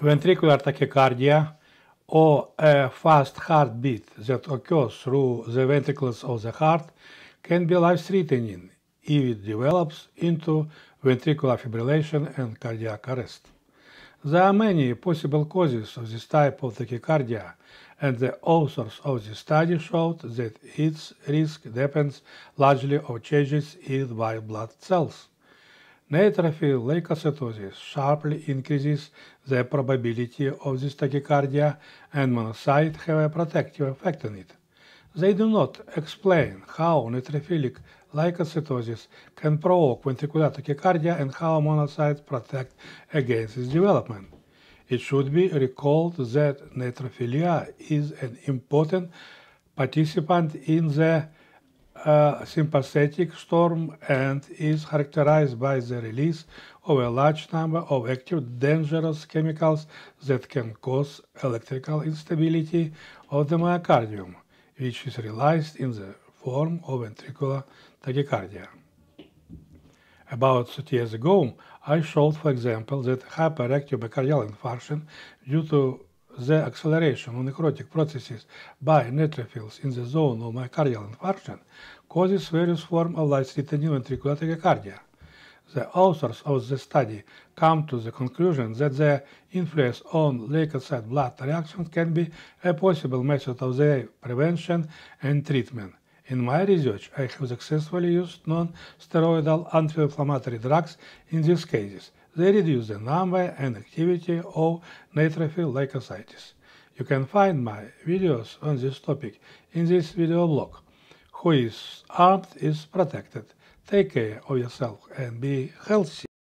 Ventricular tachycardia, or a fast heartbeat that occurs through the ventricles of the heart, can be life-threatening if it develops into ventricular fibrillation and cardiac arrest. There are many possible causes of this type of tachycardia, and the authors of this study showed that its risk depends largely on changes in white blood cells. Neutrophil leukocytosis sharply increases the probability of this tachycardia and monocytes have a protective effect on it. They do not explain how neutrophilic leukocytosis can provoke ventricular tachycardia and how monocytes protect against its development. It should be recalled that neutrophilia is an important participant in the uh, sympathetic storm and is characterized by the release of a large number of active dangerous chemicals that can cause electrical instability of the myocardium, which is realized in the form of ventricular tachycardia. About 30 years ago, I showed, for example, that hyperactive myocardial infarction due to the acceleration of necrotic processes by neutrophils in the zone of myocardial infarction causes various forms of life-threatening ventricular tachycardia. The authors of the study come to the conclusion that the influence on leukocyte blood reactions can be a possible method of their prevention and treatment. In my research, I have successfully used non-steroidal anti-inflammatory drugs in these cases. They reduce the number and activity of neutrophil leukocytes. You can find my videos on this topic in this video blog. Who is armed is protected. Take care of yourself and be healthy.